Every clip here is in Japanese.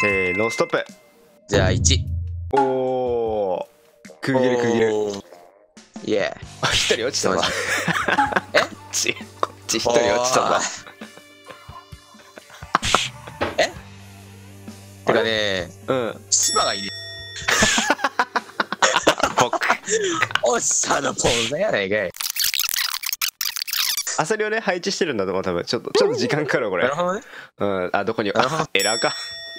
せーのストップ。じゃあ1おおくぎるくぎる。イエあ一人落ちたわ。え？ちこっち一人落ちたわ。ー。え？てかねうん。芝がいいね僕。おっさんのポンザやないかい。アサリをね配置してるんだと思う多分。ちょっとちょっと時間かかるこれ。なるほどね。うん。あどこに？あエラーか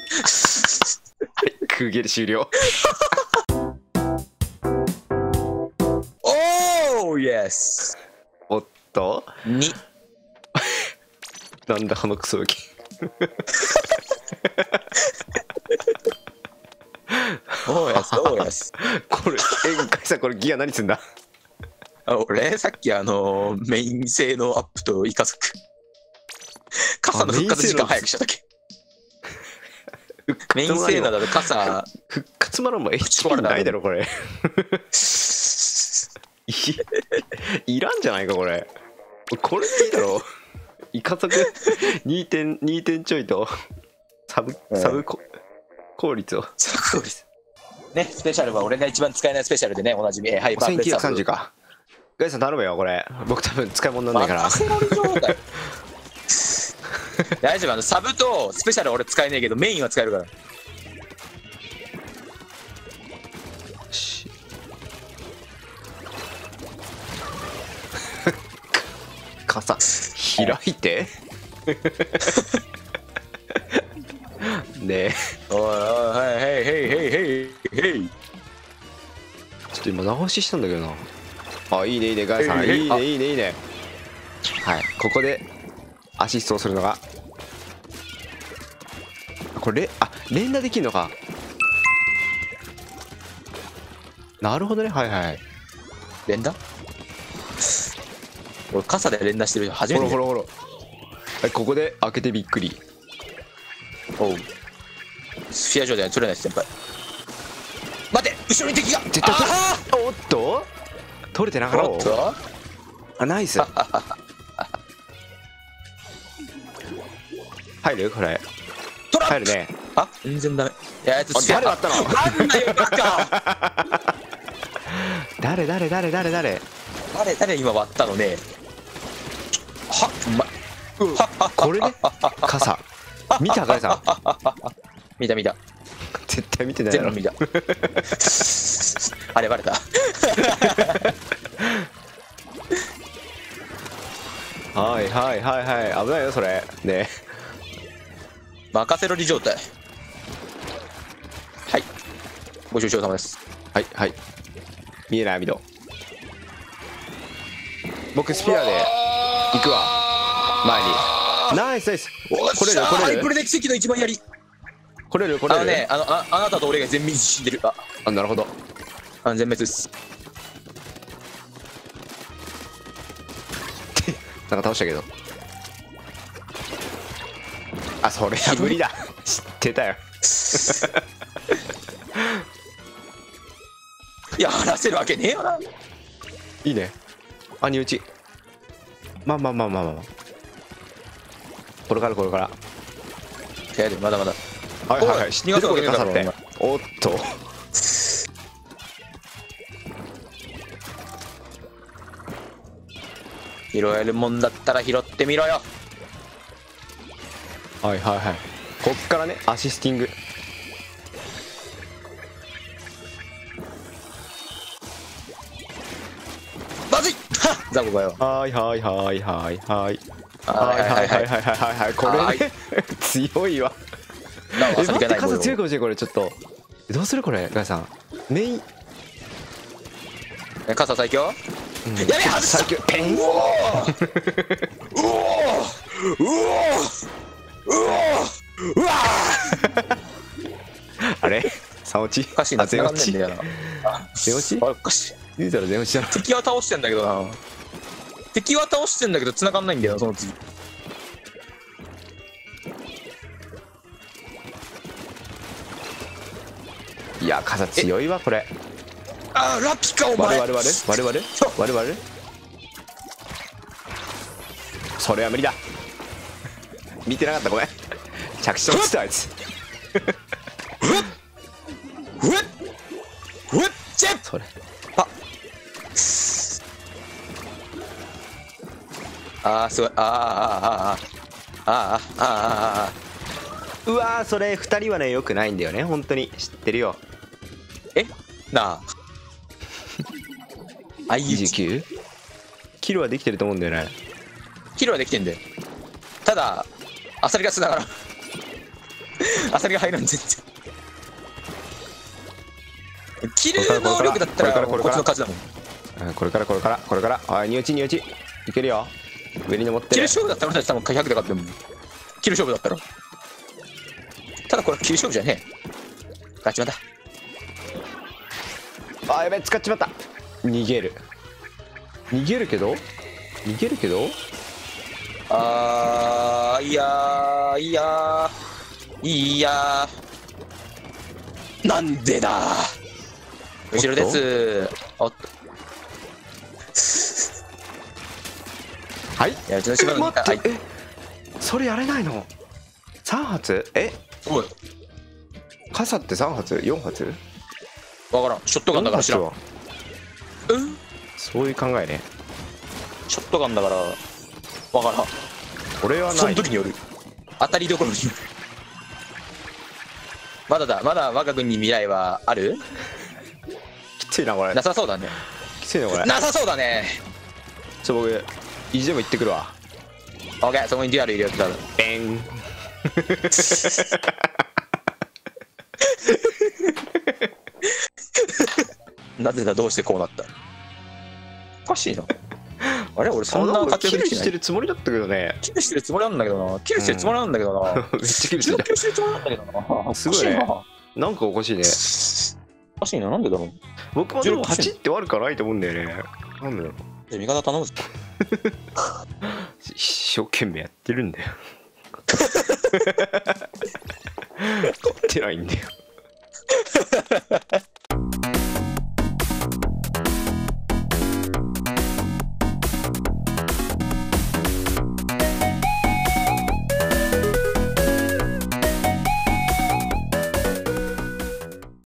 はいくぎる終了。おーイエスおっと？2 なんだこのクソ武器おーイエスおーイエスこれえガイさんこれギア何すんだ？あ俺さっきあのーメイン性のアップとイカ族傘の復活時間早くしただけ？メイン性能だと傘。復活マロンも HP ないだろこれ。いいらんじゃないかこれ。これでいいだろ。イカ族2点2点ちょいと。サブうん。サブこ効率を。そうですねスペシャルは俺が一番使えないスペシャルでねおなじみ。えーハイパープレスサブ1930か。ガイさん頼むよこれ。僕多分使い物になんないから 大丈夫あのサブとスペシャル俺使えねえけどメインは使えるから。し 傘開いて？ねえ。おいおいはいはいはいはいはい。はいちょっと今直ししたんだけどな。あいいねいいねガイさん。いいねいいねいいね。はいここでアシストをするのがあこれれあ連打できるのか。なるほどね。はいはい連打？俺傘で連打してる人初めて見ほらほらほらはいここで開けてびっくり。たおう。スフィア状態は取れない先輩。待って後ろに敵が。絶対取れあおっと？取れてなーかろうおっと？あナイス。入る？これ入るね。あ全然ダメ。いや誰だったの？なんだよバカ。誰誰誰誰誰？誰誰今割ったのね？はうまいこれね？傘。見たかいさん。見た見た。絶対見てないだろ。見た。あれバレた。はいはいはいはい。危ないよそれ。ね任せろり状態。はい。ご愁傷様です。はいはい。見えない網戸。僕スピアで行くわ。前に。ナイスナイス。これるこれる。ハイプレデ奇跡の一番やりこれるこれる。あのねあのああなたと俺が全滅死んでる。あ。あなるほど。あ全滅です。なんか倒したけどあそれは無理だ。知ってたよ。やらせるわけねえよな。いいね。兄打ちまあまあまあまあまあまあ。これからこれから。手やでまだまだ。はいはいはい。逃がすわけねえだておっと。拾えるもんだったら拾ってみろよはいはいはい。こっからねアシスティング。まずい。はっ。ザコがよ。はいはいはいはいはい。ははいはいはいはいい。はい。はいはいこはれね強いわえ待って傘強いかもしれないこれちょっと。えどうするこれガイさん。メイン。え傘最強？うん。やべえ外した。最強。ペン。うおー。うおー。うおーうおーうわあれ？三落ちおかしいなあ全落ち全落ちあおかしい。言うたら全落ちだろ敵は倒してんだけど。な敵は倒してんだけど繋がんないんだよなその次。いや傘強いわこれ。あーラピかお前。我々我々我々我々それは無理だ見てなかったごめん着地落ちたあいつうえうえチェッそれあーすごいあーあーあーあーあーあーあーうわそれ2人はねよくないんだよね本当に知ってるよえなああいゆき 29? キルはできてると思うんだよねキルはできてんでただアサリがつながら。んアサリが入らん全然。キル能力だったらこっちの勝ちだもん。うんこれからこれから。これから。あいに落ちに落ちいけるよ。上に登って。るキル勝負だったら俺たち多分100で勝ってるもん。キル勝負だったら。ただこれキル勝負じゃねえ。勝ちまったあやべえ使っちまった。逃げる。逃げるけど？逃げるけど？あーいやーいやーいやー。なんでだ？後ろです。おっと。はい。いやうちの芝の待って、はい。えそれやれないの？3発？え？おい。傘って3発？4発？わからん。ショットガンだから知らん。4発は。うん？そういう考えね。ショットガンだからわからん。俺はそない。の時による。当たりどころに。まだだ。まだ我が国に未来はある？きついなこれ。なさそうだね。きついなこれ。なさそうだね。ちょ僕意地でも行ってくるわ。オッケー。そこにデュアル入れようって多分ベン。なぜだどうしてこうなった？おかしいなあれ？俺そんな俺キルしてるつもりだったけどね。キルしてるつもりなんだけどな。キルしてるつもりなんだけどな、めっちゃキルしてるつもりなんだけどな。すごいね。な。んかおかしいね。おかしいな。なんでだろう。僕もでも16 8って悪くはないと思うんだよね。なんだろう。じゃあ味方頼むぞ。一生懸命やってるんだよ。勝ってないんだよ